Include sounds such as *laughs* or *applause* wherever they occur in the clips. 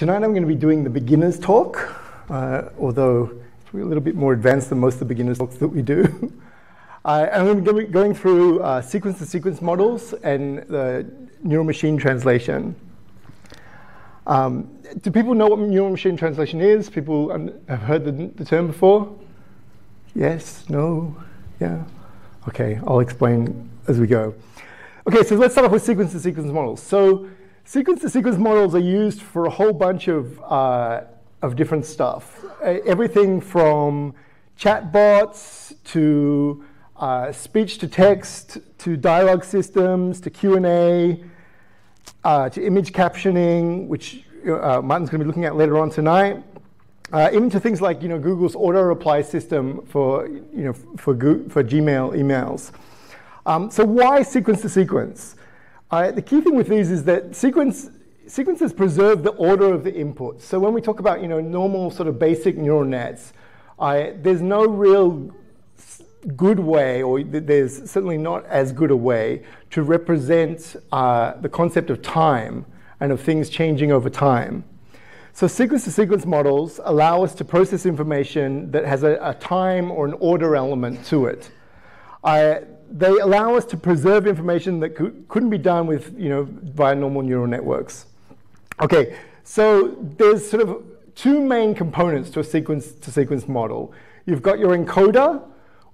tonight I'm going to be doing the beginner's talk, uh, although it's a little bit more advanced than most of the beginner's talks that we do. *laughs* I'm going to be going through uh, sequence-to-sequence models and the neural machine translation. Um, do people know what neural machine translation is? People have heard the, the term before? Yes? No? Yeah? Okay, I'll explain as we go. Okay, so let's start off with sequence-to-sequence models. So sequence-to-sequence models are used for a whole bunch of, uh, of different stuff. Everything from chatbots to uh, speech-to-text to dialogue systems to Q&A uh, to image captioning, which uh, Martin's going to be looking at later on tonight. Uh, even to things like you know Google's auto reply system for you know for for Gmail emails. Um, so why sequence to sequence? The key thing with these is that sequence sequences preserve the order of the inputs. So when we talk about you know normal sort of basic neural nets, uh, there's no real good way, or there's certainly not as good a way to represent uh, the concept of time and of things changing over time. So sequence-to-sequence models allow us to process information that has a, a time or an order element to it. Uh, they allow us to preserve information that could, couldn't be done with, you know, via normal neural networks. Okay, so there's sort of two main components to a sequence-to-sequence model. You've got your encoder,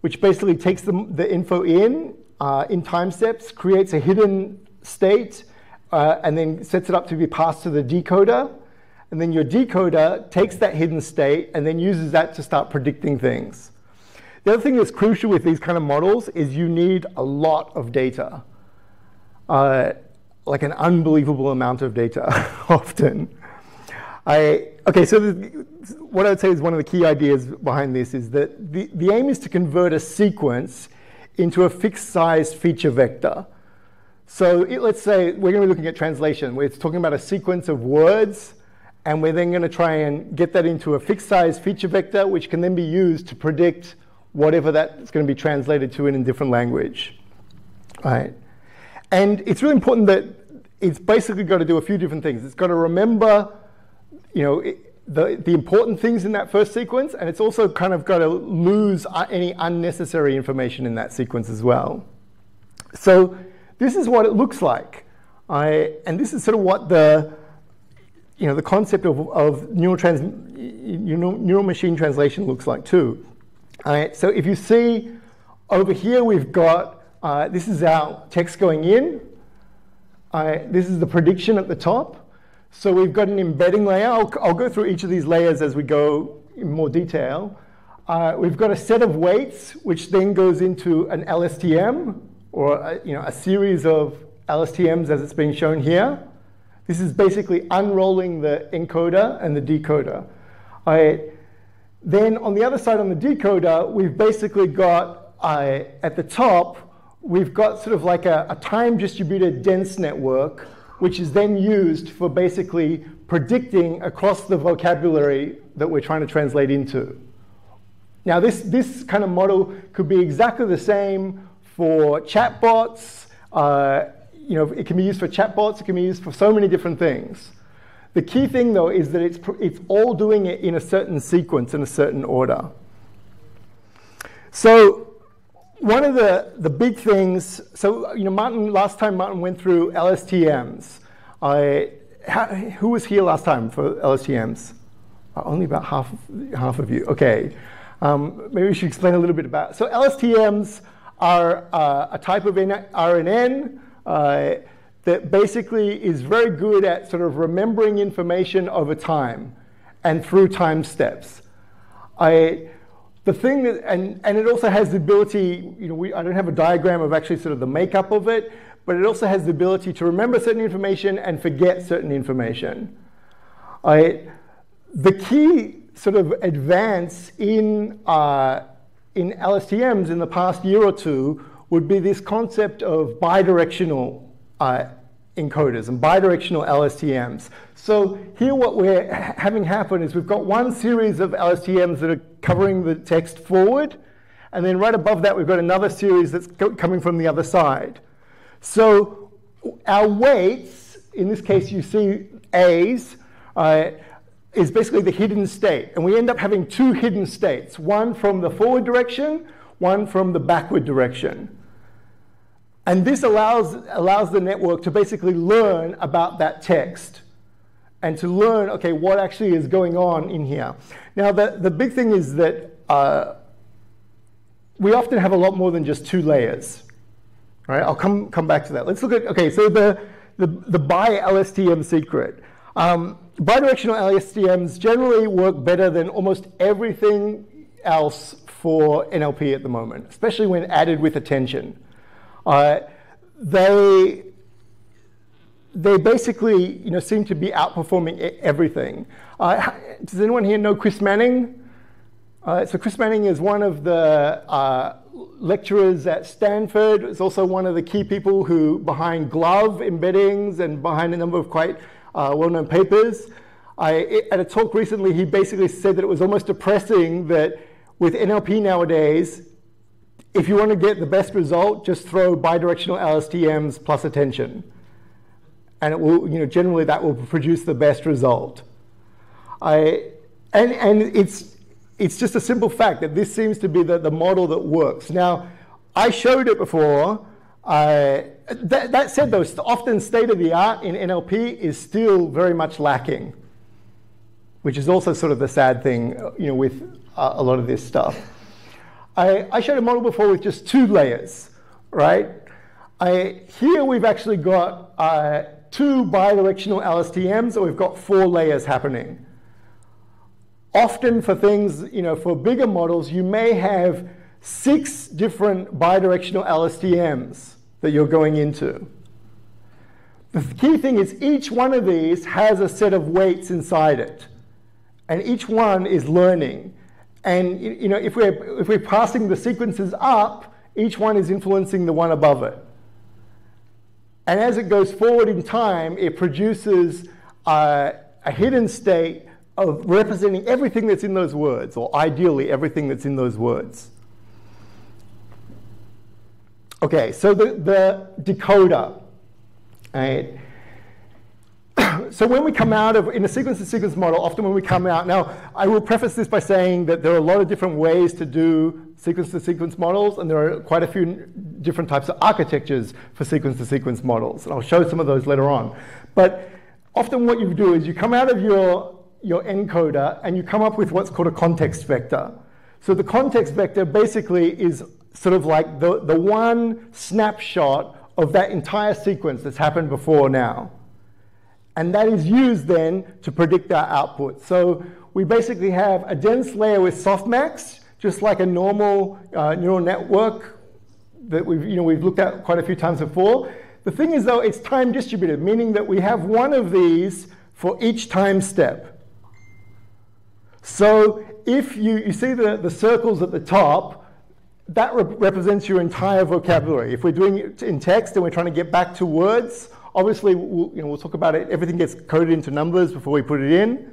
which basically takes the, the info in, uh, in time steps, creates a hidden state, uh, and then sets it up to be passed to the decoder. And then your decoder takes that hidden state and then uses that to start predicting things. The other thing that's crucial with these kind of models is you need a lot of data, uh, like an unbelievable amount of data, *laughs* often. I, okay, so the, what I would say is one of the key ideas behind this is that the, the aim is to convert a sequence into a fixed size feature vector. So it, let's say we're going to be looking at translation, where it's talking about a sequence of words and we're then going to try and get that into a fixed size feature vector, which can then be used to predict whatever that's going to be translated to in a different language. Right? And it's really important that it's basically got to do a few different things. It's got to remember, you know, the, the important things in that first sequence, and it's also kind of got to lose uh, any unnecessary information in that sequence as well. So this is what it looks like. I, and this is sort of what the, you know, the concept of, of neural, trans, neural machine translation looks like too. All right, so if you see over here, we've got, uh, this is our text going in. Uh, this is the prediction at the top. So we've got an embedding layer. I'll, I'll go through each of these layers as we go in more detail. Uh, we've got a set of weights, which then goes into an LSTM, or a, you know, a series of LSTMs as it's being shown here. This is basically unrolling the encoder and the decoder. I, then on the other side on the decoder, we've basically got, uh, at the top, we've got sort of like a, a time distributed dense network, which is then used for basically predicting across the vocabulary that we're trying to translate into. Now, this, this kind of model could be exactly the same for chatbots, uh, you know, it can be used for chatbots, it can be used for so many different things. The key thing though is that it's, it's all doing it in a certain sequence, in a certain order. So one of the, the big things, so you know, Martin, last time Martin went through LSTMs. I, how, who was here last time for LSTMs? Uh, only about half, half of you, okay. Um, maybe we should explain a little bit about, so LSTMs are uh, a type of RNN uh, that basically is very good at sort of remembering information over time and through time steps. I, the thing that, and, and it also has the ability, you know, we, I don't have a diagram of actually sort of the makeup of it, but it also has the ability to remember certain information and forget certain information. I, the key sort of advance in, uh, in LSTMs in the past year or two would be this concept of bidirectional uh, encoders and bidirectional LSTMs. So here what we're having happen is we've got one series of LSTMs that are covering the text forward, and then right above that we've got another series that's coming from the other side. So our weights, in this case you see A's, uh, is basically the hidden state. And we end up having two hidden states, one from the forward direction, one from the backward direction. And this allows, allows the network to basically learn about that text and to learn, okay, what actually is going on in here. Now, the, the big thing is that uh, we often have a lot more than just two layers. Right? I'll come, come back to that. Let's look at, okay, so the, the, the bi LSTM secret. Um, bidirectional LSTMs generally work better than almost everything else for NLP at the moment, especially when added with attention. Uh, they, they basically you know, seem to be outperforming everything. Uh, does anyone here know Chris Manning? Uh, so Chris Manning is one of the uh, lecturers at Stanford. Is also one of the key people who behind GloVe embeddings and behind a number of quite uh, well-known papers. I, at a talk recently, he basically said that it was almost depressing that with NLP nowadays, if you want to get the best result, just throw bidirectional LSTMs plus attention. And it will, you know, generally that will produce the best result. I, and, and it's, it's just a simple fact that this seems to be the, the model that works. Now, I showed it before. Uh, that, that, said, though, often state of the art in NLP is still very much lacking, which is also sort of the sad thing, you know, with uh, a lot of this stuff. I, I, showed a model before with just two layers, right? I, here we've actually got uh, two bidirectional LSTMs, so we've got four layers happening often for things, you know, for bigger models, you may have six different bidirectional LSTMs that you're going into. The key thing is each one of these has a set of weights inside it. And each one is learning. And you know, if we're, if we're passing the sequences up, each one is influencing the one above it. And as it goes forward in time, it produces a hidden state of representing everything that's in those words, or ideally everything that's in those words. Okay, so the, the decoder. Right? So when we come out of, in a sequence-to-sequence model, often when we come out, now I will preface this by saying that there are a lot of different ways to do sequence-to-sequence -sequence models, and there are quite a few different types of architectures for sequence-to-sequence -sequence models, and I'll show some of those later on. But often what you do is you come out of your your encoder and you come up with what's called a context vector. So the context vector basically is sort of like the, the one snapshot of that entire sequence that's happened before now. And that is used then to predict our output. So we basically have a dense layer with softmax, just like a normal uh, neural network that we've, you know, we've looked at quite a few times before. The thing is though, it's time distributed, meaning that we have one of these for each time step. So if you, you see the, the circles at the top, that re represents your entire vocabulary. If we're doing it in text and we're trying to get back to words, obviously we'll, you know, we'll talk about it, everything gets coded into numbers before we put it in.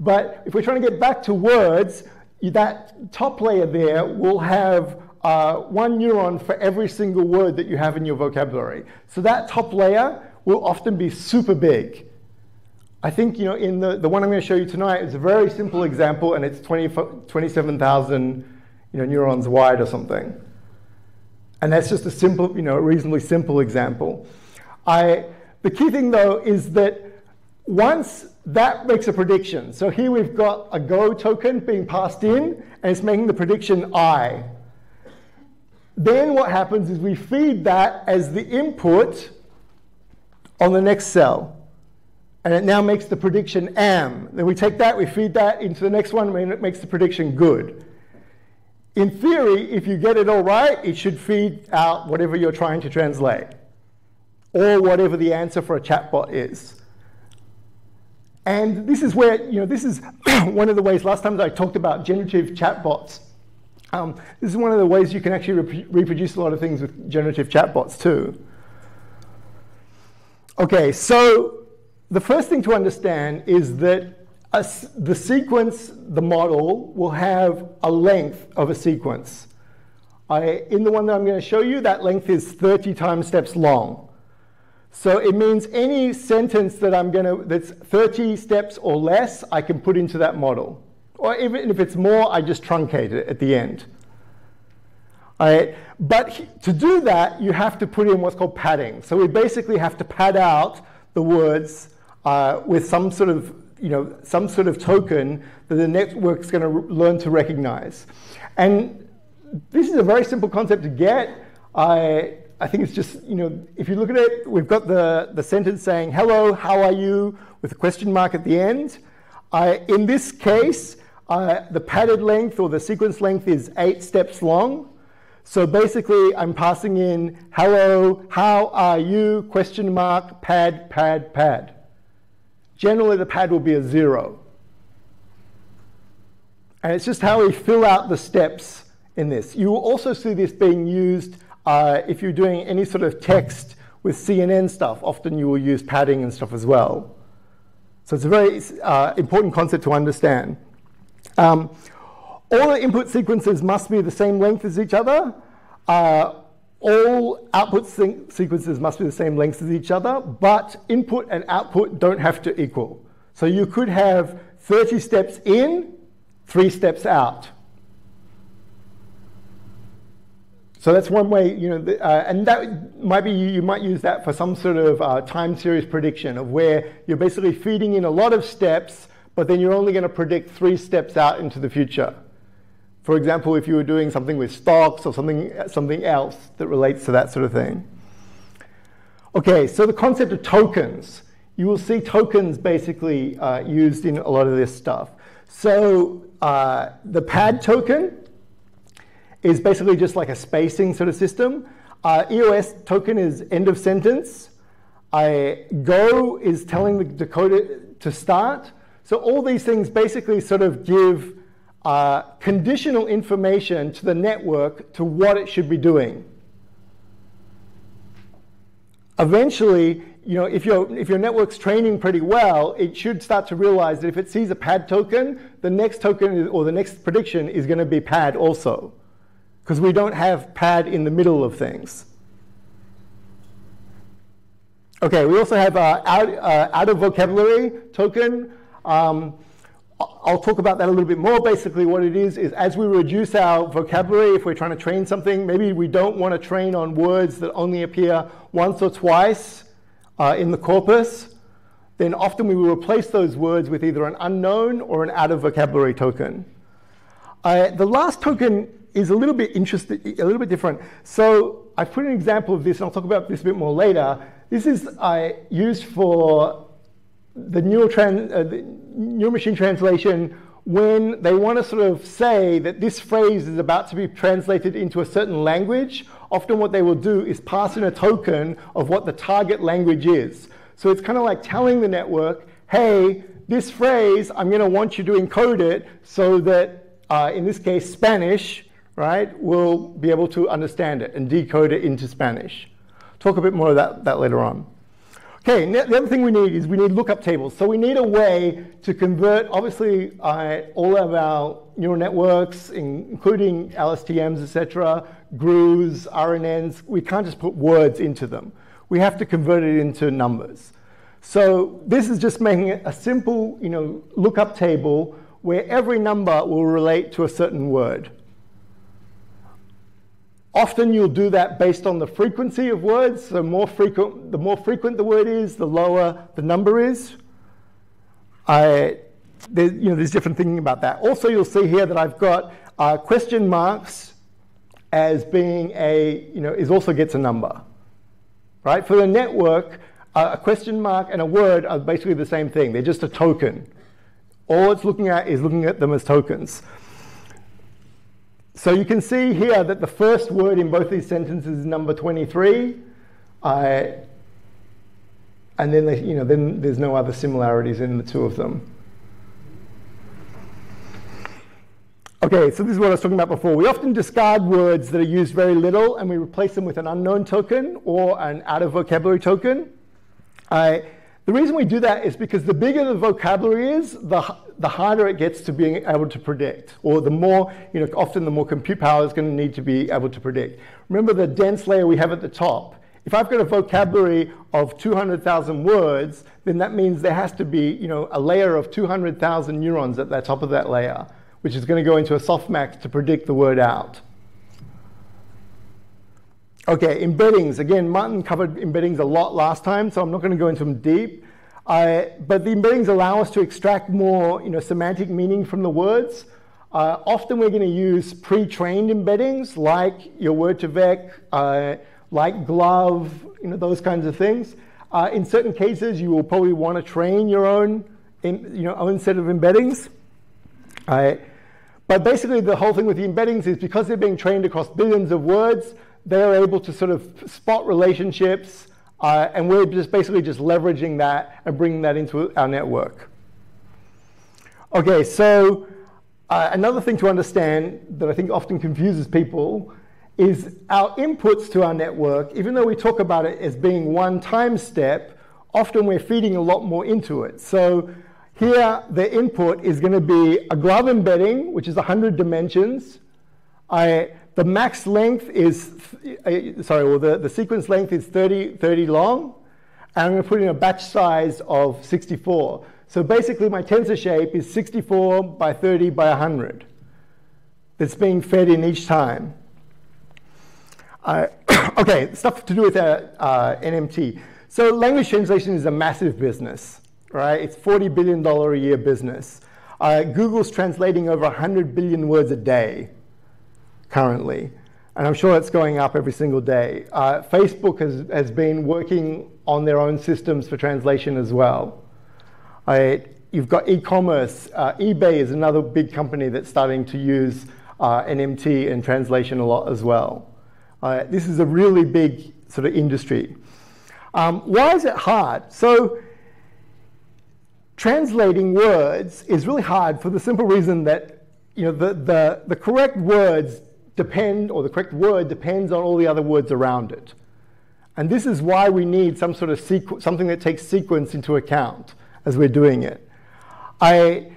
But if we're trying to get back to words, that top layer there will have uh, one neuron for every single word that you have in your vocabulary. So that top layer will often be super big. I think you know in the, the one I'm going to show you tonight is a very simple example and it's 20, 27,000 you know, neurons wide or something. And that's just a simple, you know, reasonably simple example. I, the key thing though is that once that makes a prediction, so here we've got a Go token being passed in and it's making the prediction I. Then what happens is we feed that as the input on the next cell and it now makes the prediction am. Then we take that, we feed that into the next one, and it makes the prediction good. In theory, if you get it all right, it should feed out whatever you're trying to translate, or whatever the answer for a chatbot is. And this is where, you know, this is *clears throat* one of the ways, last time I talked about generative chatbots. Um, this is one of the ways you can actually rep reproduce a lot of things with generative chatbots too. Okay, so the first thing to understand is that a, the sequence, the model, will have a length of a sequence. I, in the one that I'm going to show you, that length is 30 time steps long. So it means any sentence that I'm going to, that's 30 steps or less, I can put into that model. Or even if it's more, I just truncate it at the end. All right? But to do that, you have to put in what's called padding. So we basically have to pad out the words uh, with some sort of, you know, some sort of token that the network's going to learn to recognize. And this is a very simple concept to get. I, I think it's just, you know, if you look at it, we've got the, the sentence saying, hello, how are you, with a question mark at the end. Uh, in this case, uh, the padded length or the sequence length is eight steps long. So basically, I'm passing in hello, how are you, question mark, pad, pad, pad. Generally, the pad will be a zero. And it's just how we fill out the steps in this. You will also see this being used uh, if you're doing any sort of text with CNN stuff. Often you will use padding and stuff as well. So it's a very uh, important concept to understand. Um, all the input sequences must be the same length as each other. Uh, all output sequences must be the same length as each other, but input and output don't have to equal. So you could have 30 steps in, three steps out. So that's one way, you know, uh, and that might be, you might use that for some sort of uh, time series prediction of where you're basically feeding in a lot of steps, but then you're only going to predict three steps out into the future. For example, if you were doing something with stocks or something, something else that relates to that sort of thing. Okay, so the concept of tokens. You will see tokens basically uh, used in a lot of this stuff. So uh, the pad token is basically just like a spacing sort of system. Uh, EOS token is end of sentence. I, go is telling the decoder to start. So all these things basically sort of give uh, conditional information to the network to what it should be doing. Eventually, you know, if, your if your network's training pretty well, it should start to realize that if it sees a pad token, the next token is, or the next prediction is going to be pad also because we don't have pad in the middle of things. Okay, we also have uh, out, uh, out of vocabulary token. Um, I'll talk about that a little bit more. Basically, what it is, is as we reduce our vocabulary, if we're trying to train something, maybe we don't want to train on words that only appear once or twice uh, in the corpus, then often we will replace those words with either an unknown or an out of vocabulary token. Uh, the last token is a little bit interesting, a little bit different. So I put an example of this, and I'll talk about this a bit more later. This is uh, used for the neural, trans, uh, the neural machine translation when they want to sort of say that this phrase is about to be translated into a certain language. Often what they will do is pass in a token of what the target language is. So it's kind of like telling the network, hey, this phrase, I'm going to want you to encode it so that, uh, in this case, Spanish, right, will be able to understand it and decode it into Spanish. Talk a bit more of that, that later on. Okay, the other thing we need is we need lookup tables. So we need a way to convert, obviously, uh, all of our neural networks, including LSTMs, etc., GRUs, RNNs, we can't just put words into them. We have to convert it into numbers. So this is just making a simple, you know, lookup table where every number will relate to a certain word. Often you'll do that based on the frequency of words. So more frequent, the more frequent the word is, the lower the number is. I, there, you know, there's different thinking about that. Also, you'll see here that I've got uh, question marks as being a, you know, is also gets a number, right? For the network, uh, a question mark and a word are basically the same thing. They're just a token. All it's looking at is looking at them as tokens. So you can see here that the first word in both these sentences is number 23. Uh, and then, they, you know, then there's no other similarities in the two of them. Okay, so this is what I was talking about before. We often discard words that are used very little and we replace them with an unknown token or an out of vocabulary token. The reason we do that is because the bigger the vocabulary is, the, the harder it gets to being able to predict, or the more, you know, often the more compute power is going to need to be able to predict. Remember the dense layer we have at the top. if I've got a vocabulary of 200,000 words, then that means there has to be you know, a layer of 200,000 neurons at the top of that layer, which is going to go into a softmax to predict the word out. Okay, embeddings. Again, Martin covered embeddings a lot last time, so I'm not going to go into them deep. Uh, but the embeddings allow us to extract more you know, semantic meaning from the words. Uh, often we're going to use pre-trained embeddings like your word2vec, uh, like GloVe, you know, those kinds of things. Uh, in certain cases, you will probably want to train your own, in, you know, own set of embeddings. But basically, the whole thing with the embeddings is because they're being trained across billions of words, they're able to sort of spot relationships, uh, and we're just basically just leveraging that and bringing that into our network. Okay, so uh, another thing to understand that I think often confuses people is our inputs to our network, even though we talk about it as being one time step, often we're feeding a lot more into it. So here, the input is going to be a GloVe embedding, which is 100 dimensions. I, the max length is, uh, sorry, well, the, the sequence length is 30, 30 long. And I'm going to put in a batch size of 64. So basically, my tensor shape is 64 by 30 by 100 that's being fed in each time. Uh, *coughs* okay, stuff to do with uh, uh, NMT. So language translation is a massive business, right? It's $40 billion a year business. Uh, Google's translating over 100 billion words a day currently. And I'm sure it's going up every single day. Uh, Facebook has, has been working on their own systems for translation as well. you've got e-commerce. Uh, eBay is another big company that's starting to use NMT and translation a lot as well. Uh, this is a really big sort of industry. Um, why is it hard? So translating words is really hard for the simple reason that you know, the, the, the correct words depend, or the correct word depends on all the other words around it. And this is why we need some sort of sequ- something that takes sequence into account as we're doing it. I,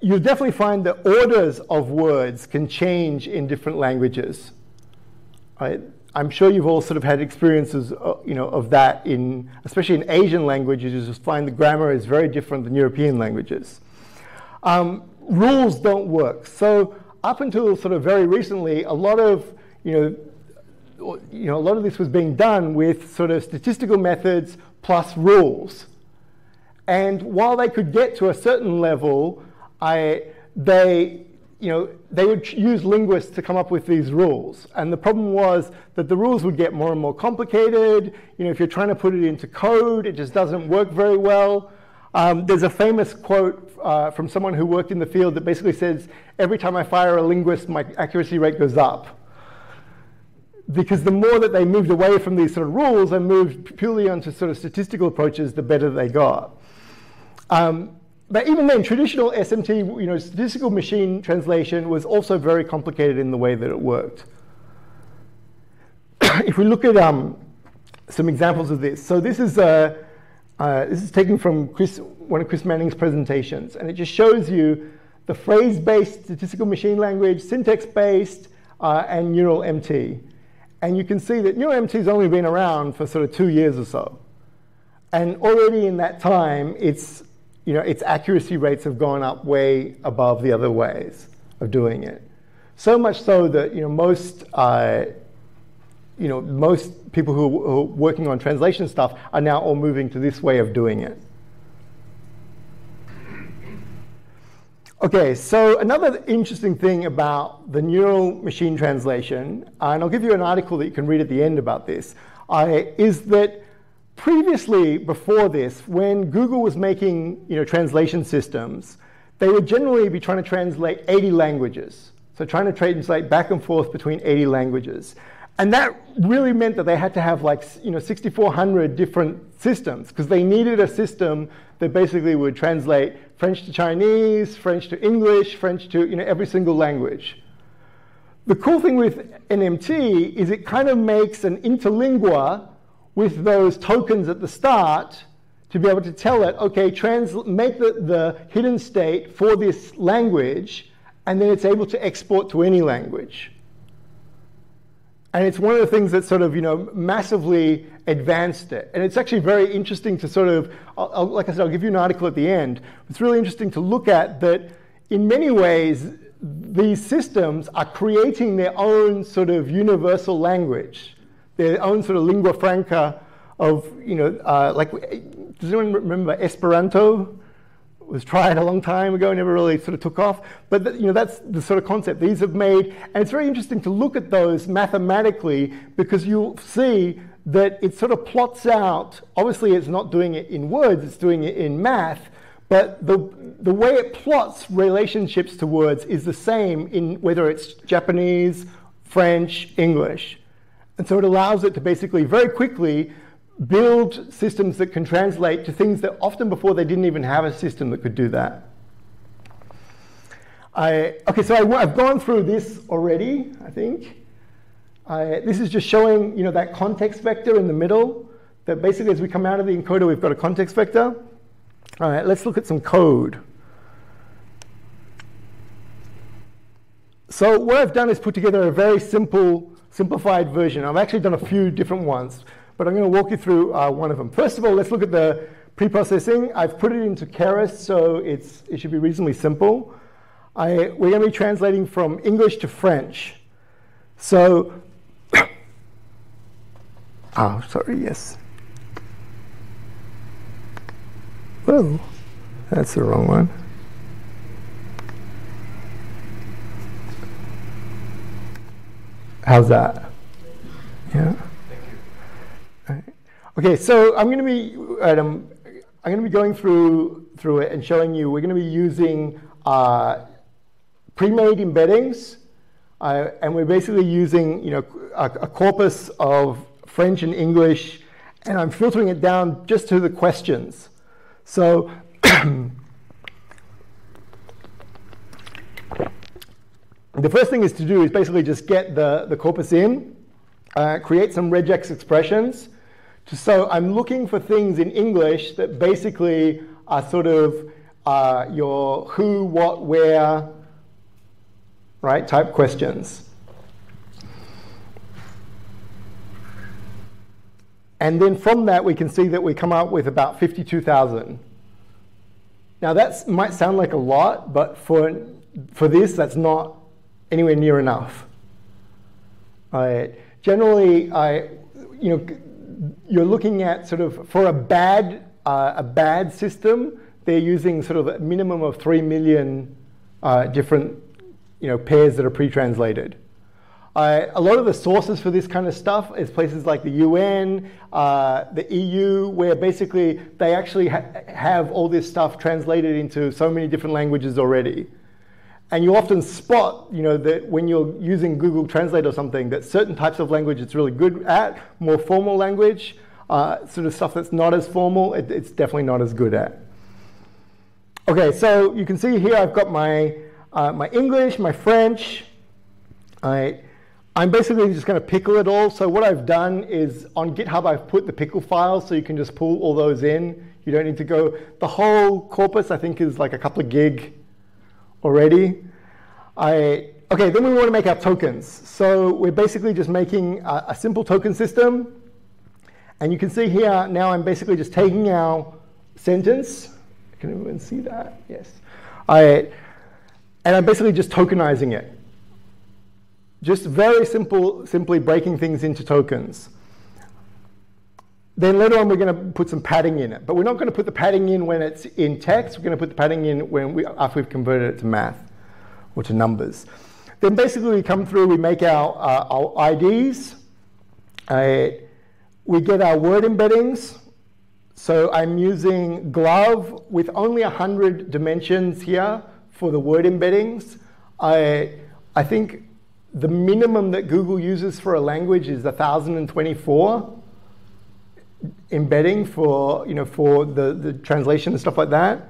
you'll definitely find that orders of words can change in different languages. Right? I'm sure you've all sort of had experiences, uh, you know, of that in, especially in Asian languages. You just find the grammar is very different than European languages. Um, rules don't work. So up until sort of very recently, a lot of, you know, you know, a lot of this was being done with sort of statistical methods plus rules. And while they could get to a certain level, I, they you know, they would use linguists to come up with these rules. And the problem was that the rules would get more and more complicated. You know, if you're trying to put it into code, it just doesn't work very well. Um, there's a famous quote uh, from someone who worked in the field that basically says, every time I fire a linguist, my accuracy rate goes up. Because the more that they moved away from these sort of rules and moved purely onto sort of statistical approaches, the better they got. Um, but even then, traditional SMT, you know, statistical machine translation was also very complicated in the way that it worked. *coughs* if we look at um, some examples of this, so this is uh, uh, this is taken from Chris, one of Chris Manning's presentations, and it just shows you the phrase-based statistical machine language, syntax-based, uh, and neural MT. And you can see that neural MT has only been around for sort of two years or so. And already in that time, it's you know, its accuracy rates have gone up way above the other ways of doing it. So much so that you know most uh, you know most people who are, working on translation stuff are now all moving to this way of doing it. Okay, so another interesting thing about the neural machine translation, and I'll give you an article that you can read at the end about this, is that previously, before this, when Google was making you know, translation systems, they would generally be trying to translate 80 languages. So trying to translate back and forth between 80 languages. And that really meant that they had to have like you know 6,400 different systems because they needed a system that basically would translate French to Chinese, French to English, French to you know every single language. The cool thing with NMT is it kind of makes an interlingua with those tokens at the start to be able to tell it, okay, make the, the hidden state for this language, and then it's able to export to any language. And it's one of the things that sort of, you know, massively advanced it. And it's actually very interesting to sort of, I'll, I'll, like I said, I'll give you an article at the end. It's really interesting to look at that in many ways, these systems are creating their own sort of universal language, their own sort of lingua franca of, you know, uh, like, does anyone remember Esperanto? Was tried a long time ago, never really sort of took off. But you know, that's the sort of concept these have made, and it's very interesting to look at those mathematically because you'll see that it sort of plots out. Obviously, it's not doing it in words; it's doing it in math. But the, the way it plots relationships to words is the same in whether it's Japanese, French, English. And so it allows it to basically very quickly build systems that can translate to things that often before they didn't even have a system that could do that. I, okay, so I, have gone through this already, I think. I, this is just showing you know, that context vector in the middle, that basically as we come out of the encoder, we've got a context vector. All right, let's look at some code. So what I've done is put together a very simple, simplified version. I've actually done a few different ones, but I'm going to walk you through uh, one of them. First of all, let's look at the preprocessing. I've put it into Keras, so it's, it should be reasonably simple. I, we're going to be translating from English to French. So, *coughs* oh, sorry, yes. Whoa, that's the wrong one. How's that? Yeah. Okay, so I'm going to be I'm going to be going through through it and showing you. We're going to be using uh, pre-made embeddings, uh, and we're basically using you know a, a corpus of French and English, and I'm filtering it down just to the questions. So *clears throat* the first thing is to do is basically just get the, the corpus in, uh, create some regex expressions. So I'm looking for things in English that basically are sort of uh, your who, what, where, right, type questions. And then from that, we can see that we come up with about 52,000. Now that might sound like a lot, but for, for this, that's not anywhere near enough. Uh, generally, I, you know, you're looking at sort of, for a bad, uh, a bad system, they're using sort of a minimum of 3 million uh, different you know, pairs that are pre-translated. Uh, a lot of the sources for this kind of stuff is places like the UN, uh, the EU, where basically they actually ha have all this stuff translated into so many different languages already. And you often spot, you know, that when you're using Google Translate or something, that certain types of language it's really good at, more formal language, uh, sort of stuff that's not as formal, it, it's definitely not as good at. Okay, so you can see here I've got my, uh, my English, my French, I, I'm basically just going to pickle it all. So what I've done is on GitHub, I've put the pickle files so you can just pull all those in. You don't need to go. The whole corpus, I think, is like a couple of gig already. I, okay, then we want to make our tokens. So we're basically just making a, a simple token system. And you can see here, now I'm basically just taking our sentence. Can everyone see that? Yes. I, and I'm basically just tokenizing it. Just very simple, simply breaking things into tokens. Then later on, we're going to put some padding in it. But we're not going to put the padding in when it's in text. We're going to put the padding in when we, after we've converted it to math or to numbers. Then basically we come through, we make our, uh, our IDs. Uh, we get our word embeddings. So I'm using GloVe with only 100 dimensions here for the word embeddings. I, I think the minimum that Google uses for a language is 1,024 embedding for, you know, for the, the translation and stuff like that.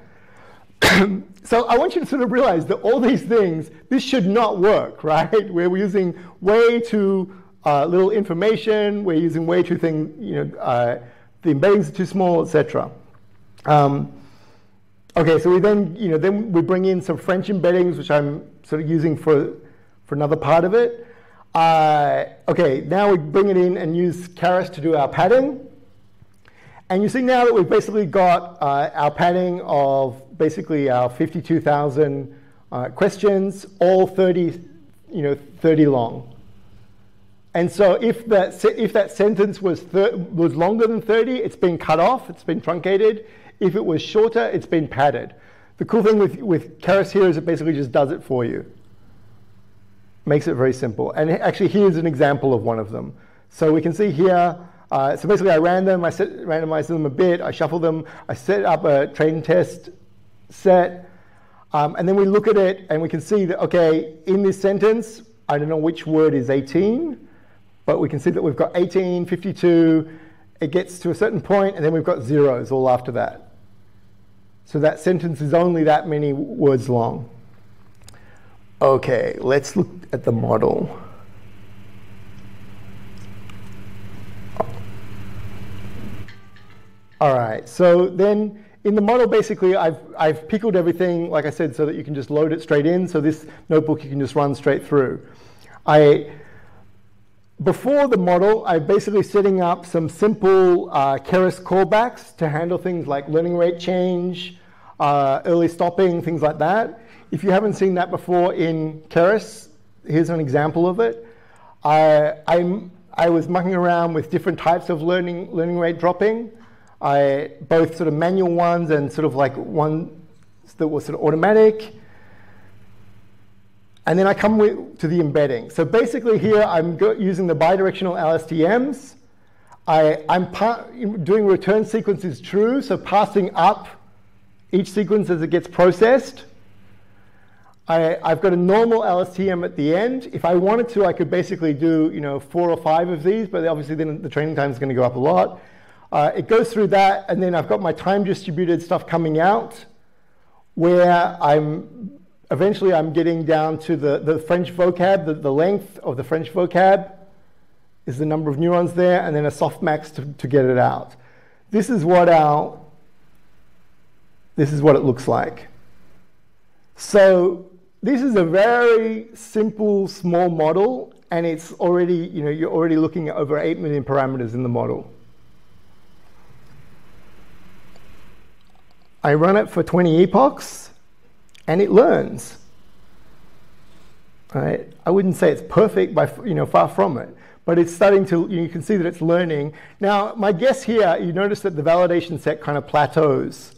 *clears throat* so I want you to sort of realize that all these things, this should not work, *laughs* right? We're using way too uh, little information, we're using way too thing, you know, uh, the embeddings are too small, etc. Um, okay, so we then, you know, then we bring in some French embeddings, which I'm sort of using for for another part of it. Uh, okay, now we bring it in and use Keras to do our padding. And you see now that we've basically got uh, our padding of basically our 52,000 uh, questions, all 30, you know, 30 long. And so if that, if that sentence was, was longer than 30, it's been cut off, it's been truncated. If it was shorter, it's been padded. The cool thing with, with Keras here is it basically just does it for you. Makes it very simple. And actually, here's an example of one of them. So we can see here, uh, so basically I ran them, I set, randomized them a bit, I shuffled them, I set up a train test set, um, and then we look at it and we can see that, okay, in this sentence, I don't know which word is 18, but we can see that we've got 18, 52, it gets to a certain point, and then we've got zeros all after that. So that sentence is only that many words long. Okay, let's look at the model. All right, so then in the model, basically, I've, I've pickled everything, like I said, so that you can just load it straight in. So this notebook, you can just run straight through. I, before the model, I'm basically setting up some simple uh, Keras callbacks to handle things like learning rate change, uh, early stopping, things like that. If you haven't seen that before in Keras, here's an example of it. I, I'm, I was mucking around with different types of learning, learning rate dropping. I, both sort of manual ones and sort of like ones that were sort of automatic. And then I come with, to the embedding. So basically here I'm using the bidirectional LSTMs. I, am doing return sequences true, so passing up each sequence as it gets processed. I, have got a normal LSTM at the end. If I wanted to, I could basically do you know four or five of these, but obviously then the training time is going to go up a lot. Uh, it goes through that, and then I've got my time distributed stuff coming out, where I'm eventually I'm getting down to the, the French vocab, the, the length of the French vocab is the number of neurons there, and then a softmax to, to get it out. This is what our, this is what it looks like. So this is a very simple, small model, and it's already, you know, you're already looking at over 8 million parameters in the model. I run it for 20 epochs, and it learns. Right? I wouldn't say it's perfect, by you know, far from it, but it's starting to. You can see that it's learning. Now, my guess here, you notice that the validation set kind of plateaus.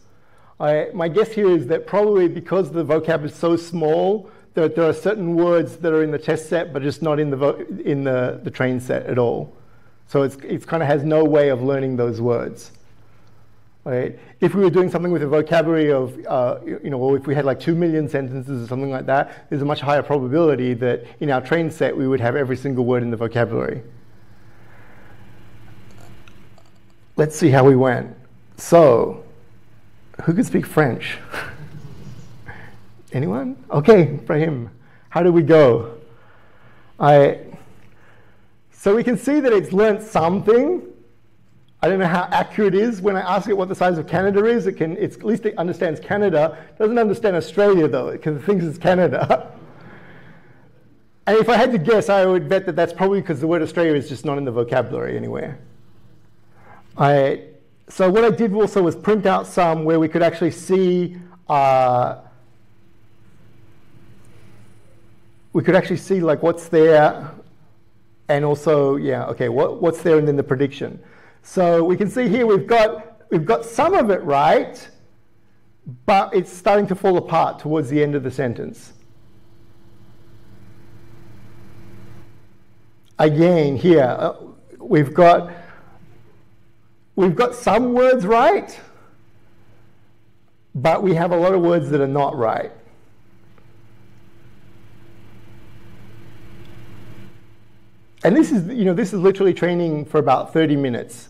I, my guess here is that probably because the vocab is so small, that there are certain words that are in the test set, but just not in the in the, the train set at all. So it's it kind of has no way of learning those words. Right? If we were doing something with a vocabulary of, uh, you know, or if we had like two million sentences or something like that, there's a much higher probability that in our train set we would have every single word in the vocabulary. Let's see how we went. So, who can speak French? *laughs* Anyone? Okay, for him. How did we go? I, so we can see that it's learned something, I don't know how accurate it is when I ask it what the size of Canada is. It can, it's, at least it understands Canada. It doesn't understand Australia though, it thinks it's Canada. *laughs* and if I had to guess, I would bet that that's probably because the word Australia is just not in the vocabulary anywhere. I, so what I did also was print out some where we could actually see uh, we could actually see like what's there and also, yeah, okay, what, what's there and then the prediction. So we can see here we've got, we've got some of it right, but it's starting to fall apart towards the end of the sentence. Again, here, uh, we've got, we've got some words right, but we have a lot of words that are not right. And this is, you know, this is literally training for about 30 minutes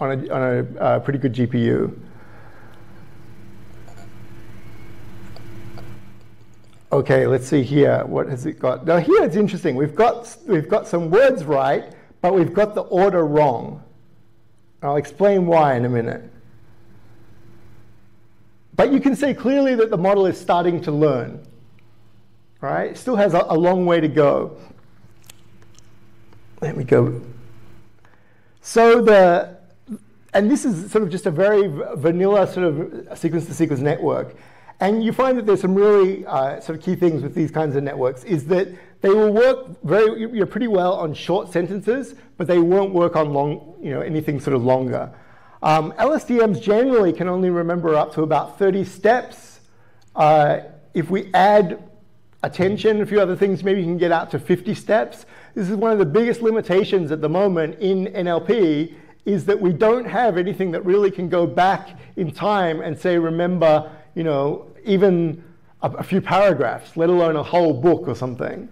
on a, on a uh, pretty good GPU. Okay, let's see here. What has it got? Now here it's interesting. We've got, we've got some words right, but we've got the order wrong. I'll explain why in a minute. But you can see clearly that the model is starting to learn. Right? Still has a, a long way to go. let me go. So the, and this is sort of just a very vanilla sort of sequence-to-sequence network. And you find that there's some really uh, sort of key things with these kinds of networks is that they will work very you know, pretty well on short sentences, but they won't work on long, you know, anything sort of longer. Um, LSTMs generally can only remember up to about 30 steps. Uh, if we add attention, a few other things, maybe you can get out to 50 steps. This is one of the biggest limitations at the moment in NLP is that we don't have anything that really can go back in time and say, remember, you know, even a, a few paragraphs, let alone a whole book or something.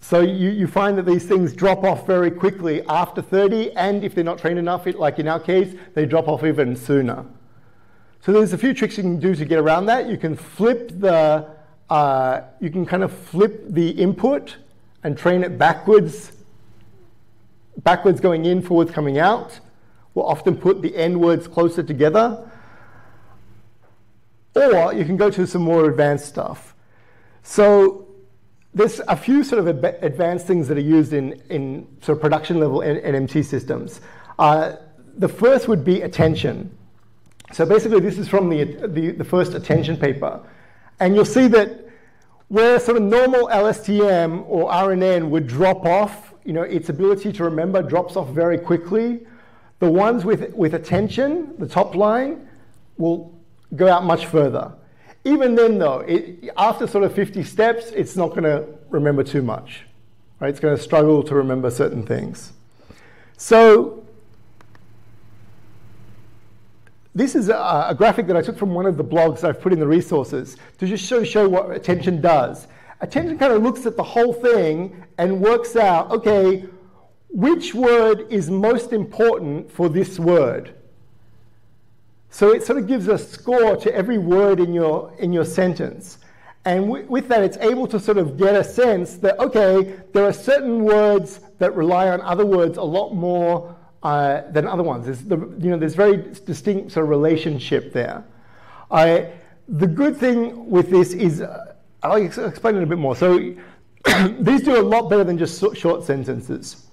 So you, you find that these things drop off very quickly after 30, and if they're not trained enough, it, like in our case, they drop off even sooner. So there's a few tricks you can do to get around that. You can flip the, uh, you can kind of flip the input and train it backwards, backwards going in, forwards coming out. We'll often put the end words closer together. Or you can go to some more advanced stuff. So there's a few sort of advanced things that are used in, in sort of production level NMT systems. Uh, the first would be attention. So basically this is from the, the, the, first attention paper. And you'll see that where sort of normal LSTM or RNN would drop off, you know, its ability to remember drops off very quickly. The ones with, with attention, the top line, will go out much further. Even then, though, it, after sort of 50 steps, it's not going to remember too much. Right? It's going to struggle to remember certain things. So this is a, a, graphic that I took from one of the blogs I've put in the resources to just show, show what attention does. Attention kind of looks at the whole thing and works out, okay, which word is most important for this word? So it sort of gives a score to every word in your, in your sentence. And with that, it's able to sort of get a sense that, okay, there are certain words that rely on other words a lot more uh, than other ones. There's, the, you know, there's very distinct sort of relationship there. I, the good thing with this is, uh, I'll explain it a bit more. So *coughs* these do a lot better than just short sentences.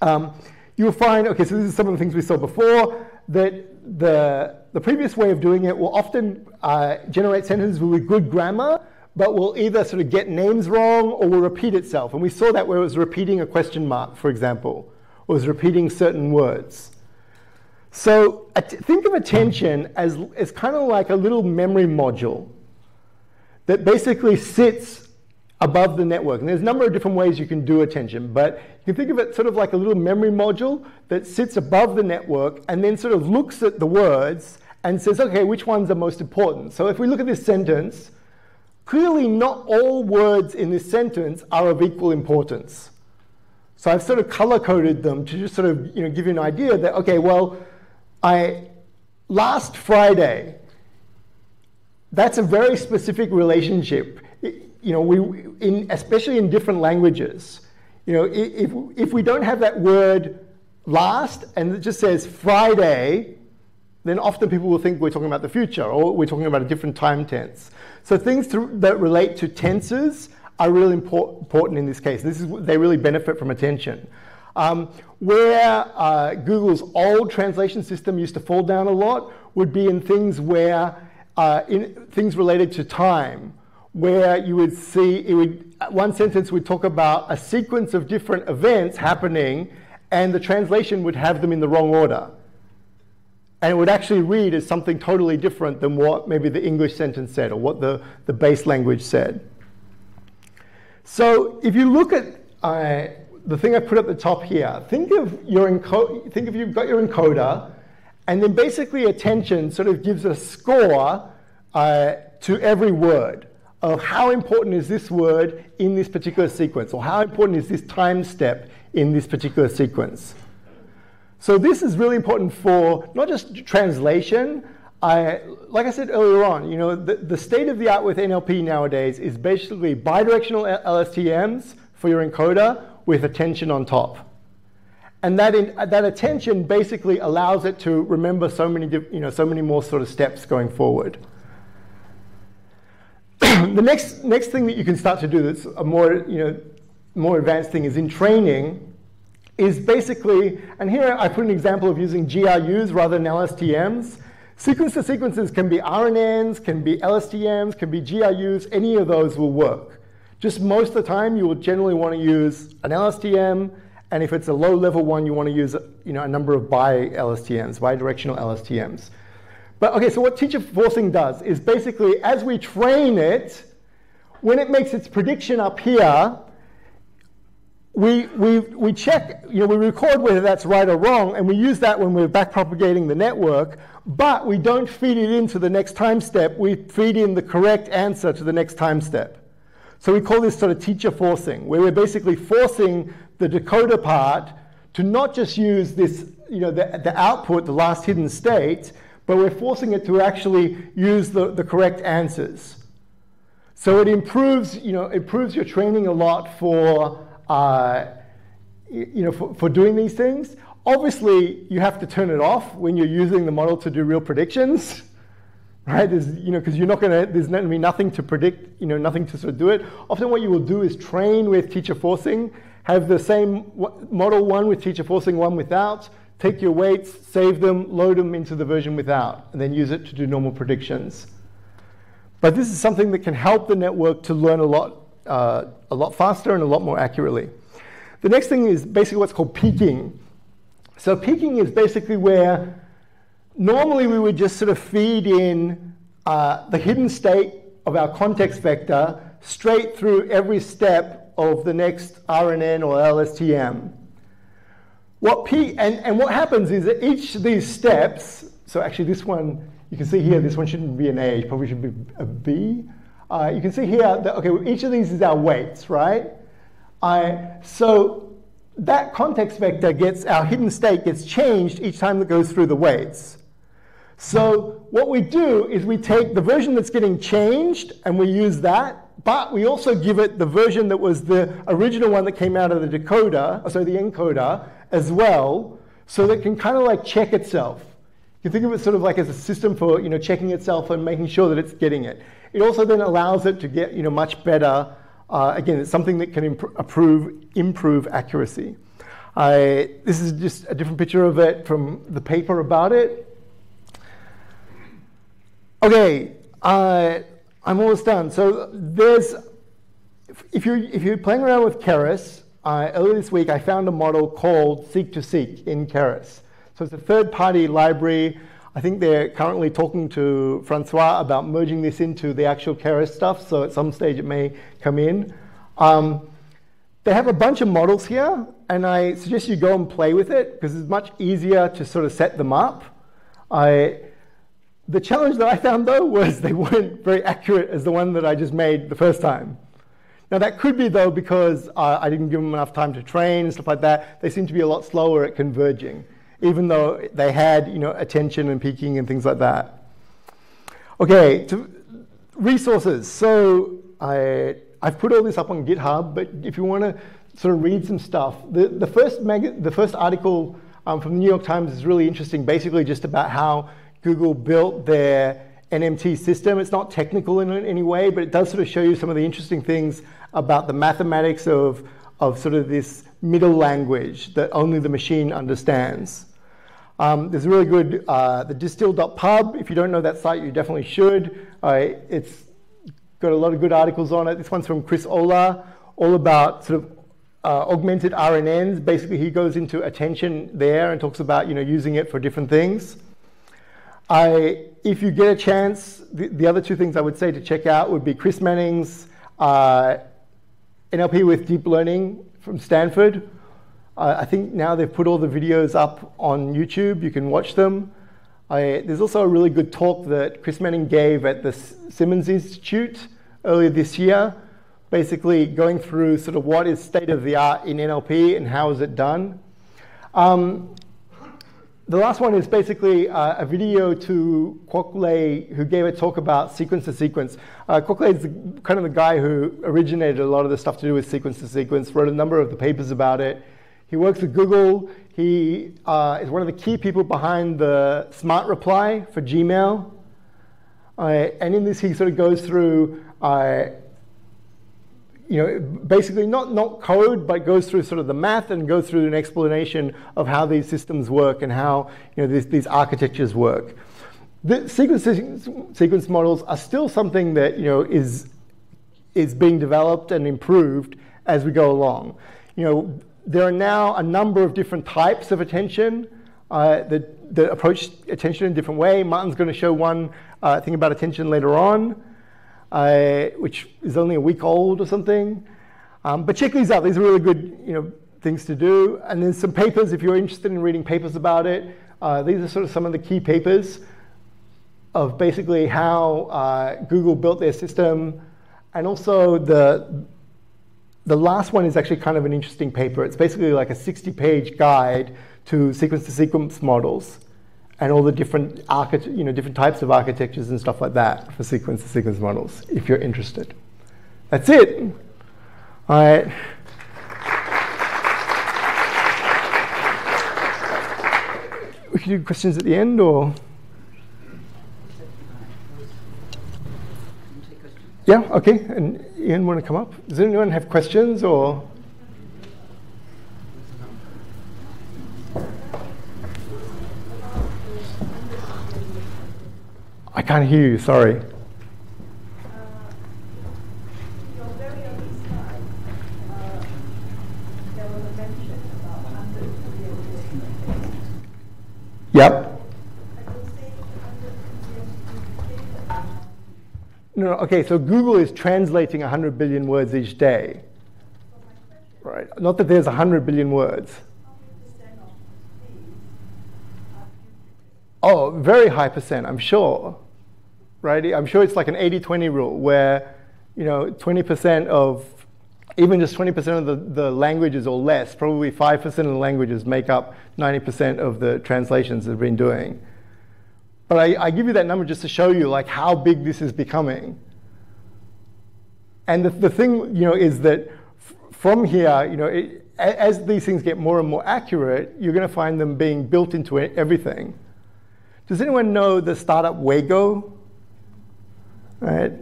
Um, you'll find, okay, so this is some of the things we saw before, that the the previous way of doing it will often uh, generate sentences with good grammar, but will either sort of get names wrong or will repeat itself. And we saw that where it was repeating a question mark, for example, or was repeating certain words. So think of attention as, as kind of like a little memory module that basically sits above the network. And there's a number of different ways you can do attention, but you can think of it sort of like a little memory module that sits above the network and then sort of looks at the words and says, okay, which ones are most important? So if we look at this sentence, clearly not all words in this sentence are of equal importance. So I've sort of color coded them to just sort of you know, give you an idea that, okay, well, I, last Friday, that's a very specific relationship. You know, we, in, especially in different languages, you know, if, if we don't have that word last and it just says Friday, then often people will think we're talking about the future or we're talking about a different time tense. So things to, that relate to tenses are really import, important in this case. This is, they really benefit from attention. Um, where uh, Google's old translation system used to fall down a lot would be in things where, uh, in things related to time, where you would see, it would, one sentence would talk about a sequence of different events happening and the translation would have them in the wrong order and it would actually read as something totally different than what maybe the English sentence said or what the, the base language said. So if you look at uh, the thing I put at the top here, think of your think of you've got your encoder, and then basically attention sort of gives a score uh, to every word of how important is this word in this particular sequence, or how important is this time step in this particular sequence. So this is really important for not just translation. I, like I said earlier on, you know, the, the state of the art with NLP nowadays is basically bidirectional LSTMs for your encoder with attention on top. And that, in, that attention basically allows it to remember so many, you know, so many more sort of steps going forward. *clears throat* the next, next thing that you can start to do that's a more, you know, more advanced thing is in training, is basically, and here I put an example of using GRUs rather than LSTMs. Sequence to sequences can be RNNs, can be LSTMs, can be GRUs, any of those will work. Just most of the time, you will generally want to use an LSTM, and if it's a low level one, you want to use you know, a number of bi-LSTMs, bi-directional LSTMs. But okay, so what teacher forcing does is basically as we train it, when it makes its prediction up here, we, we, we check, you know, we record whether that's right or wrong, and we use that when we're backpropagating the network, but we don't feed it into the next time step, we feed in the correct answer to the next time step. So we call this sort of teacher forcing, where we're basically forcing the decoder part to not just use this, you know, the, the output, the last hidden state, but we're forcing it to actually use the, the correct answers. So it improves, you know, improves your training a lot for uh, you know, for, for doing these things. Obviously, you have to turn it off when you're using the model to do real predictions, *laughs* right? There's, you know, because you're not going to, there's going to be nothing to predict, you know, nothing to sort of do it. Often what you will do is train with teacher forcing, have the same model one with teacher forcing, one without, take your weights, save them, load them into the version without, and then use it to do normal predictions. But this is something that can help the network to learn a lot uh, a lot faster and a lot more accurately. The next thing is basically what's called peeking. So peeking is basically where normally we would just sort of feed in uh, the hidden state of our context vector straight through every step of the next RNN or LSTM. What peek, and, and what happens is that each of these steps, so actually this one, you can see here, this one shouldn't be an A, it probably should be a B. Uh, you can see here that, okay, each of these is our weights, right? I, so that context vector gets, our hidden state gets changed each time that goes through the weights. So what we do is we take the version that's getting changed and we use that, but we also give it the version that was the original one that came out of the decoder, so the encoder, as well, so that it can kind of like check itself. You can think of it sort of like as a system for you know, checking itself and making sure that it's getting it. It also then allows it to get you know, much better. Uh, again, it's something that can improve, improve accuracy. this is just a different picture of it from the paper about it. Okay, uh, I'm almost done. So there's, if you're, if you're playing around with Keras, uh, earlier this week I found a model called Seq2Seq in Keras. So it's a third-party library I think they're currently talking to Francois about merging this into the actual Keras stuff, so at some stage it may come in. Um, they have a bunch of models here, and I suggest you go and play with it because it's much easier to sort of set them up. I, the challenge that I found though was they weren't very accurate as the one that I just made the first time. Now that could be though because uh, I didn't give them enough time to train and stuff like that. They seem to be a lot slower at converging even though they had you know, attention and peeking and things like that. Okay, to resources. So I, I've put all this up on GitHub, but if you want to sort of read some stuff, the, the, first, the first article um, from the New York Times is really interesting, basically just about how Google built their NMT system. It's not technical in any way, but it does sort of show you some of the interesting things about the mathematics of, of sort of this middle language that only the machine understands. Um, there's a really good, uh, the distill.pub. If you don't know that site, you definitely should. Uh, it's got a lot of good articles on it. This one's from Chris Olah, all about sort of uh, augmented RNNs. Basically, he goes into attention there and talks about you know using it for different things. I, if you get a chance, the, the, other two things I would say to check out would be Chris Manning's uh, NLP with deep learning from Stanford, uh, I think now they've put all the videos up on YouTube. You can watch them. I, there's also a really good talk that Chris Manning gave at the Simons Institute earlier this year, basically going through sort of what is state of the art in NLP and how is it done. Um, the last one is basically uh, a video to Le, who gave a talk about sequence to sequence. Uh, is the, kind of the guy who originated a lot of the stuff to do with sequence to sequence, wrote a number of the papers about it. He works at Google. He uh, is one of the key people behind the Smart Reply for you know, basically not, not code, but goes through sort of the math and goes through an explanation of how these systems work and how you know, these, these architectures work. The sequence, sequence models are still something that you know, is, is being developed and improved as we go along. You know, there are now a number of different types of attention uh, that, that approach attention in a different way. Martin's going to show one uh, thing about attention later on uh, which is only a week old or something. Um, but check these out. These are really good you know, things to do. And there's some papers, if you're interested in reading papers about it. Uh, these are sort of some of the key papers of basically how uh, Google built their system. And also the, the last one is actually kind of an interesting paper. It's basically like a 60-page guide to sequence-to-sequence -sequence models and all the different you know, different types of architectures and stuff like that for sequence to sequence models, if you're interested. That's it. All right. We can do questions at the end, or? Yeah, okay. And Ian, want to come up? Does anyone have questions, or? Can't hear you, sorry. Yep. No, okay, so Google is translating 100 billion words each day. Right. Not that there's 100 billion words. Oh, very high percent, I'm sure. Right? I'm sure it's like an 80-20 rule where, you know, 20% of, even just 20% of the, the languages or less, probably 5% of the languages make up 90% of the translations they've been doing. But I, I, give you that number just to show you like how big this is becoming. And the, the thing, you know, is that from here, you know, it, as these things get more and more accurate, you're going to find them being built into everything. Does anyone know the startup Waygo? Right?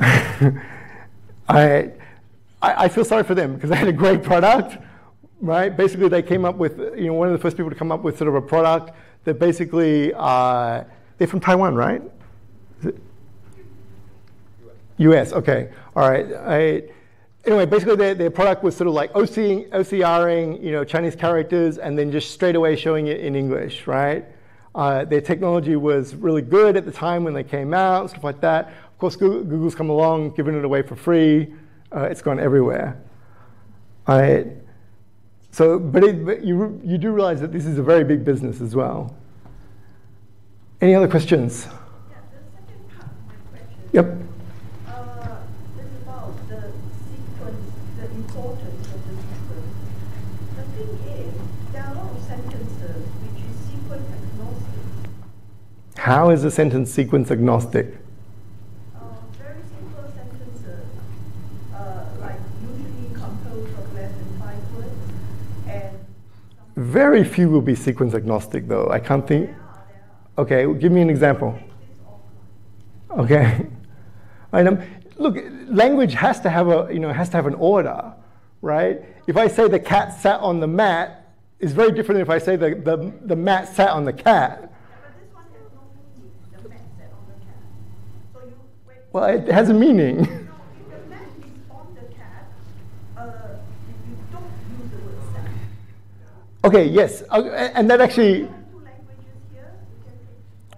*laughs* I, I feel sorry for them because they had a great product, right? Basically, they came up with, you know, one of the first people to come up with sort of a product that basically, uh, they're from Taiwan, right? US, okay, all right. I, anyway, basically their, their product was sort of like OC, OCRing, you know, Chinese characters and then just straight away showing it in English, right? Uh, their technology was really good at the time when they came out, stuff like that. Of course, Google, Google's come along, given it away for free. Uh, it's gone everywhere. I, so, but, it, but you, you do realize that this is a very big business as well. Any other questions? Yeah, yep. How is a sentence sequence agnostic? Uh, very simple sentences, uh, like usually composed of less than five words. And very few will be sequence agnostic, though. I can't think. Okay, give me an example. Okay. *laughs* And, um, look, language has to have a you know has to have an order, right? If I say the cat sat on the mat, it's very different if I say the, the, the mat sat on the cat. Well, it has a meaning. *laughs* Okay, yes, uh, and that actually.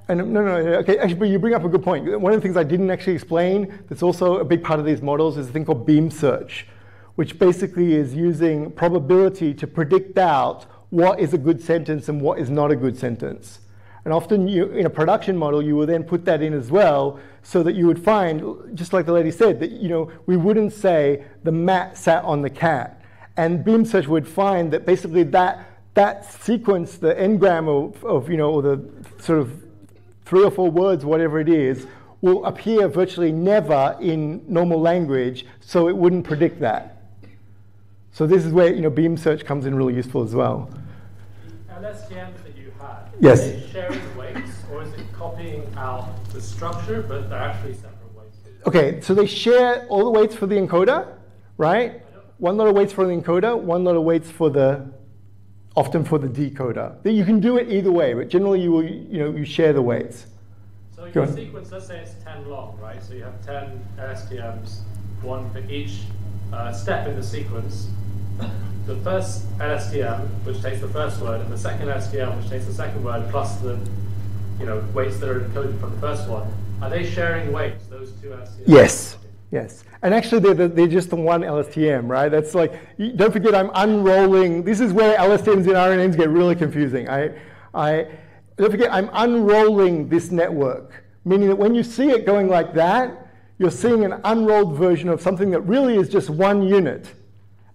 And no, no, okay, actually, but you bring up a good point. One of the things I didn't actually explain that's also a big part of these models is a thing called beam search, which basically is using probability to predict out what is a good sentence and what is not a good sentence. And often you, in a production model, you will then put that in as well so that you would find, just like the lady said, that you know, we wouldn't say the mat sat on the cat. And beam search would find that basically that, that sequence, the n-gram of, of, you know, or the sort of three or four words, whatever it is, will appear virtually never in normal language, so it wouldn't predict that. So this is where you know, beam search comes in really useful as well. LSTM Yes. Are they sharing weights, or is it copying out the structure, but they're actually separate weights? Okay, so they share all the weights for the encoder, right? One lot of weights for the encoder, one lot of weights for the, often for the decoder. You can do it either way, but generally you will, you know, you share the weights. So Go your on. sequence, let's say it's 10 long, right? So you have 10 LSTMs, one for each uh, step in the sequence. The first LSTM, which takes the first word, and the second LSTM, which takes the second word, plus the you know weights that are encoded from the first one, are they sharing weights, those two LSTMs? Yes, yes. And actually, they're, they're just the one LSTM, right? That's like, don't forget, I'm unrolling. This is where LSTMs and RNNs get really confusing. I, I, don't forget, I'm unrolling this network, meaning that when you see it going like that, you're seeing an unrolled version of something that really is just one unit.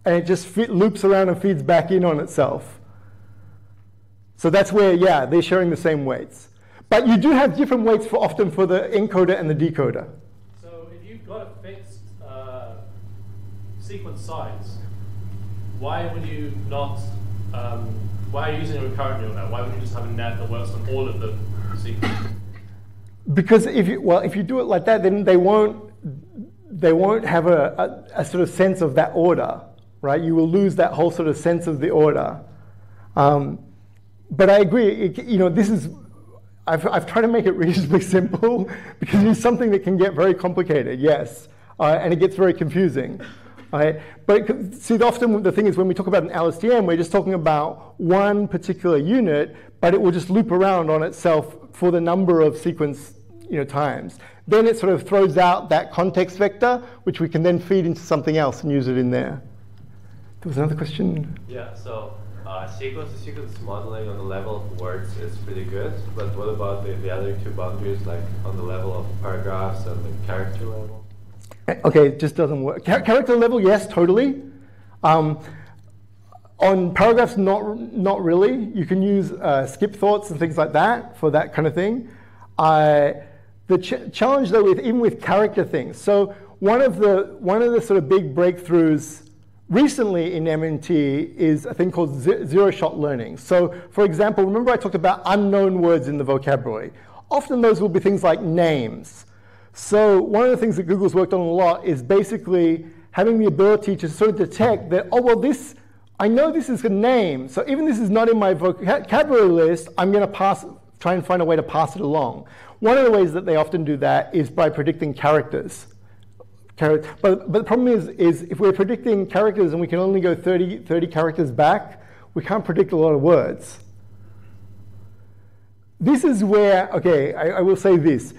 And it just fit, loops around and feeds back in on itself. So that's where, yeah, they're sharing the same weights. But you do have different weights for often for the encoder and the decoder. You've got a fixed uh, sequence size, why would you not? Um, why are you using a recurrent neural net? Why wouldn't you just have a net that works on all of the sequences? Because if you, well, if you do it like that, then they won't, they won't have a, a, a sort of sense of that order, right? You will lose that whole sort of sense of the order. Um, but I agree, it, you know, this is, I've, I've tried to make it reasonably *laughs* simple because it's something that can get very complicated, yes, uh, and it gets very confusing. Right? But it- see, often the thing is when we talk about an LSTM, we're just talking about one particular unit, but it will just loop around on itself for the number of sequence you know, times. Then it sort of throws out that context vector, which we can then feed into something else and use it in there. There was another question. Yeah, so uh, sequence to sequence modeling on the level of words is pretty good, but what about the, the other two boundaries, like on the level of paragraphs and the character level? Okay, it just doesn't work. Char- character level, yes, totally. Um, on paragraphs, not, not really. You can use uh, skip thoughts and things like that for that kind of thing. Uh, the ch- challenge, though, with even with character things. So one of the one of the sort of big breakthroughs recently in MNT is a thing called zero-shot learning. So, for example, remember I talked about unknown words in the vocabulary. Often those will be things like names. So one of the things that Google's worked on a lot is basically having the ability to sort of detect that, oh, well, this, I know this is a name, so even this is not in my vocabulary list, I'm going to pass, try and find a way to pass it along. One of the ways that they often do that is by predicting characters. Char- But, but the problem is, is if we're predicting characters and we can only go 30, 30 characters back, we can't predict a lot of words. This is where, okay, I, I will say this.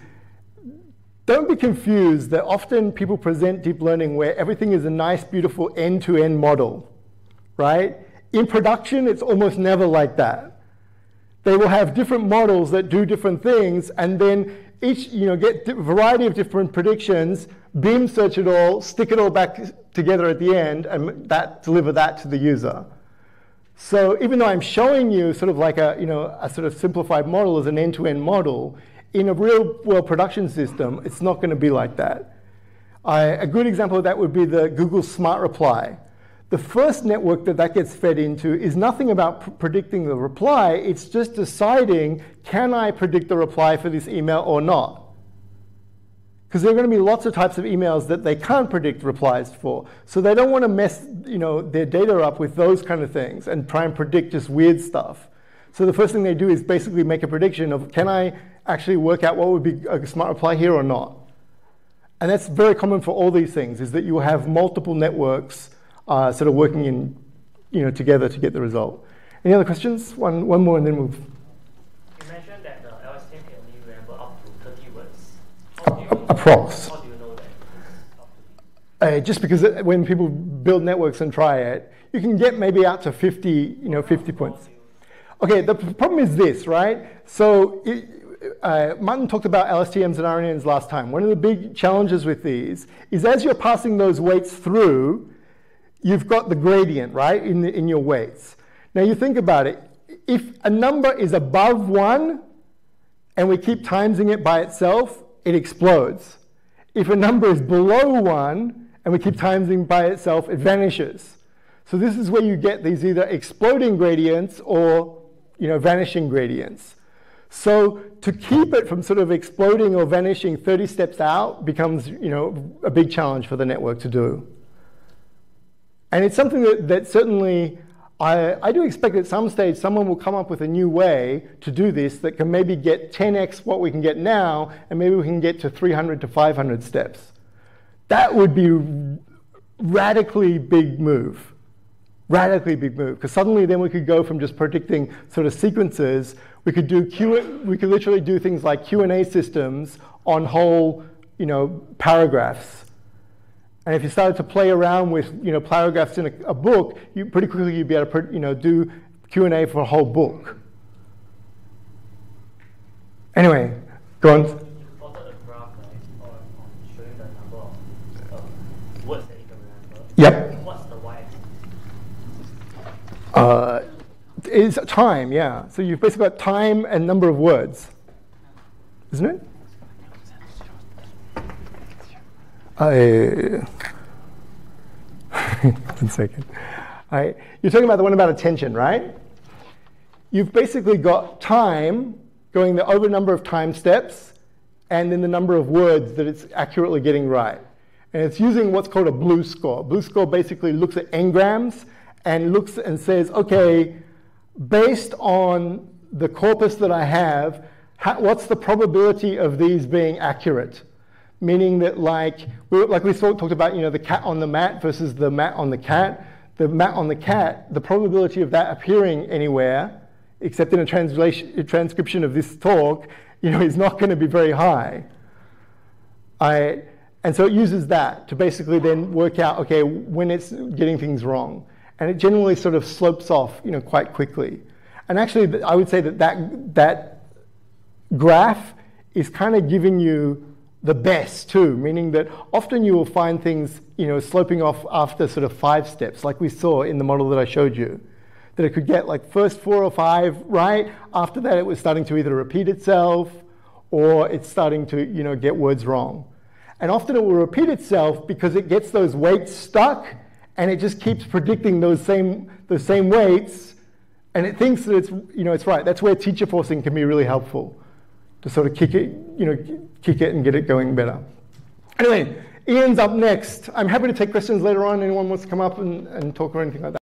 Don't be confused that often people present deep learning where everything is a nice, beautiful end-to-end model, right? In production, it's almost never like that. They will have different models that do different things, and then each, you know, get a variety of different predictions, beam search it all, stick it all back together at the end, and that deliver that to the user. So even though I'm showing you sort of like a, you know, a sort of simplified model as an end-to-end model, in a real world production system, it's not going to be like that. I, a good example of that would be the Google Smart Reply. The first network that that gets fed into is nothing about pr- predicting the reply, it's just deciding, can I predict the reply for this email or not? Because there are going to be lots of types of emails that they can't predict replies for. So they don't want to mess you know, their data up with those kind of things and try and predict just weird stuff. So the first thing they do is basically make a prediction of can I actually work out what would be a smart reply here or not? And that's very common for all these things, is that you have multiple networks uh, sort of working in, you know, together to get the result. Any other questions? One, one more and then we'll... You mentioned that the LSTM can only remember up to 30 words. How do you, Approx. How do you know that? it's up to Uh, just because it- when people build networks and try it, you can get maybe out to 50, you know, 50 points. Okay, the problem is this, right? So it, uh, Martin talked about LSTMs and RNNs last time. One of the big challenges with these is as you're passing those weights through, you've got the gradient, right, in, the, in your weights. Now you think about it. If a number is above one and we keep timesing it by itself, it explodes. If a number is below one and we keep timesing by itself, it vanishes. So this is where you get these either exploding gradients or you know, vanishing gradients. So to keep it from sort of exploding or vanishing 30 steps out becomes you know, a big challenge for the network to do. And it's something that, that certainly I, I do expect at some stage someone will come up with a new way to do this that can maybe get 10x what we can get now, and maybe we can get to 300 to 500 steps. That would be radically big move. Radically big move. Because suddenly then we could go from just predicting sort of sequences, we could do Q, we could literally do things like Q&A systems on whole, you know, paragraphs. And if you started to play around with, you know, paragraphs in a, a book, you pretty quickly you'd be able to, you know, do Q&A for a whole book. Anyway, go on. You plotted a graph, right, or showing the number of words that you can remember. Yep. What's the? Uh, is time, yeah. So you've basically got time and number of words, isn't it? I, *laughs* one second. You're talking about the one about attention, right? You've basically got time going the over number of time steps and then the number of words that it's accurately getting right. And it's using what's called a BLEU score. BLEU score basically looks at n-grams and looks and says, okay, based on the corpus that I have, what's the probability of these being accurate? Meaning that like, we, like we talked about, you know, the cat on the mat versus the mat on the cat. The mat on the cat, the probability of that appearing anywhere, except in a translation, a transcription of this talk, you know, is not going to be very high. I, and so it uses that to basically then work out, okay, when it's getting things wrong. And it generally sort of slopes off, you know, quite quickly. And actually, I would say that that, that graph is kind of giving you the best too, meaning that often you will find things, you know, sloping off after sort of five steps, like we saw in the model that I showed you. That it could get like first four or five right, after that it was starting to either repeat itself or it's starting to, you know, get words wrong. And often it will repeat itself because it gets those weights stuck and it just keeps predicting those same, those same weights and it thinks that it's, you know, it's right. That's where teacher forcing can be really helpful to sort of kick it, you know, kick it and get it going better. Anyway, Ian's up next. I'm happy to take questions later on. Anyone wants to come up and, and talk or anything like that.